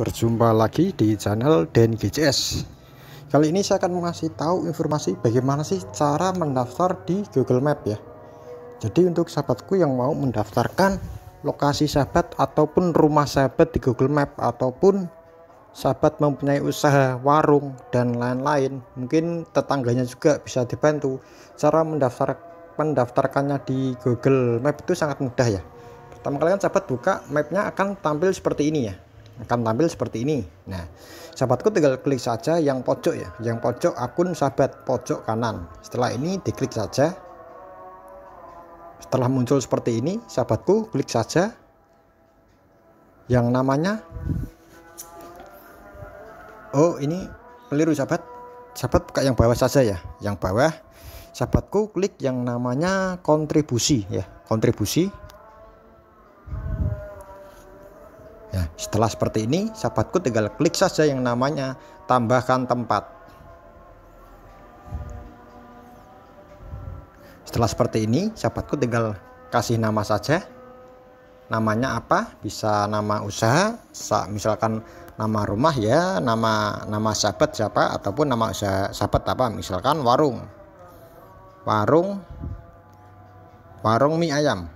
Berjumpa lagi di channel Den GCS. Kali ini saya akan mengasih tahu informasi bagaimana sih cara mendaftar di Google Map ya. Jadi untuk sahabatku yang mau mendaftarkan lokasi sahabat ataupun rumah sahabat di Google Map ataupun sahabat mempunyai usaha warung dan lain-lain, mungkin tetangganya juga bisa dibantu. Cara mendaftar mendaftarkannya di Google Map itu sangat mudah ya. Pertama kali kan sahabat buka mapnya akan tampil seperti ini ya akan tampil seperti ini. Nah sahabatku tinggal klik saja yang pojok ya. Yang pojok akun sahabat pojok kanan. Setelah ini diklik saja. Setelah muncul seperti ini sahabatku klik saja. Yang namanya oh ini keliru sahabat. Sahabat buka yang bawah saja ya. Yang bawah sahabatku klik yang namanya kontribusi ya. Kontribusi Nah, setelah seperti ini, sahabatku tinggal klik saja yang namanya tambahkan tempat. Setelah seperti ini, sahabatku tinggal kasih nama saja. Namanya apa? Bisa nama usaha, misalkan nama rumah ya, nama nama sahabat siapa ataupun nama usaha sahabat apa? Misalkan warung. Warung warung mie ayam.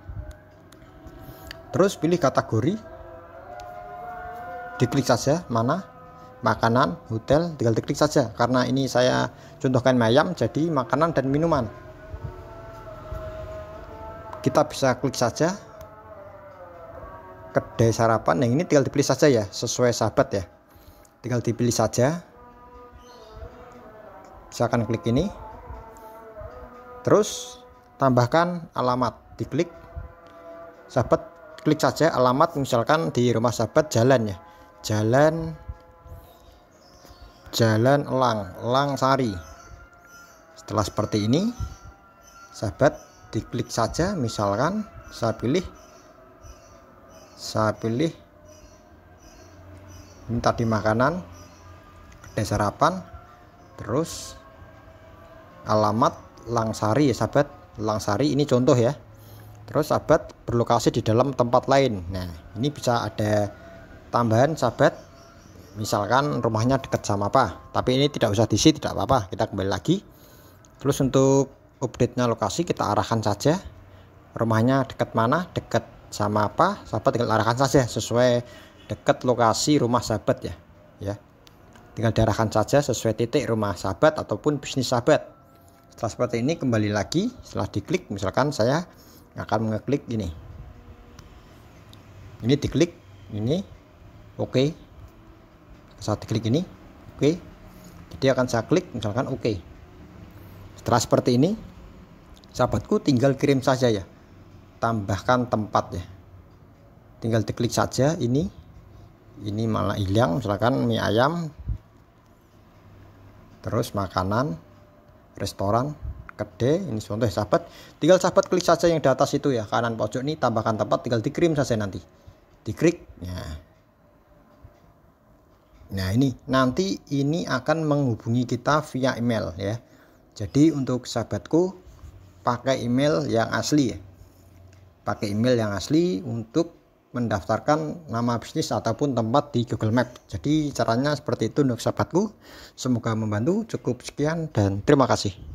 Terus pilih kategori diklik saja mana? Makanan hotel tinggal diklik saja. Karena ini saya contohkan mayam jadi makanan dan minuman. Kita bisa klik saja. Kedai sarapan yang ini tinggal dipilih saja ya sesuai sahabat ya. Tinggal dipilih saja. Saya akan klik ini. Terus tambahkan alamat diklik. Sahabat klik saja alamat misalkan di rumah sahabat jalan ya jalan jalan elang elang sari. Setelah seperti ini sahabat diklik saja misalkan saya pilih saya pilih ini tadi makanan kedai sarapan terus alamat Langsari ya sahabat. Langsari ini contoh ya. Terus sahabat berlokasi di dalam tempat lain. Nah ini bisa ada tambahan sahabat misalkan rumahnya dekat sama apa. Tapi ini tidak usah diisi tidak apa-apa kita kembali lagi. Terus untuk update nya lokasi kita arahkan saja. Rumahnya dekat mana dekat sama apa sahabat tinggal arahkan saja sesuai dekat lokasi rumah sahabat ya. Ya. Tinggal diarahkan saja sesuai titik rumah sahabat ataupun bisnis sahabat. Setelah seperti ini kembali lagi. Setelah diklik misalkan saya akan mengeklik ini. Ini diklik ini oke. Okay. saat klik ini oke. Okay. jadi akan saya klik misalkan oke. Okay. setelah seperti ini sahabatku tinggal kirim saja ya. Tambahkan tempat ya. Tinggal diklik saja ini. Ini malah hilang misalkan mie ayam. Terus makanan restoran kedai ini contoh sahabat. Tinggal sahabat klik saja yang di atas itu ya kanan pojok ini tambahkan tempat tinggal dikirim saja nanti. Diklik ya Nah ini nanti ini akan menghubungi kita via email ya. Jadi untuk sahabatku pakai email yang asli ya. Pakai email yang asli untuk mendaftarkan nama bisnis ataupun tempat di Google Map. Jadi caranya seperti itu untuk sahabatku. Semoga membantu. Cukup sekian dan terima kasih.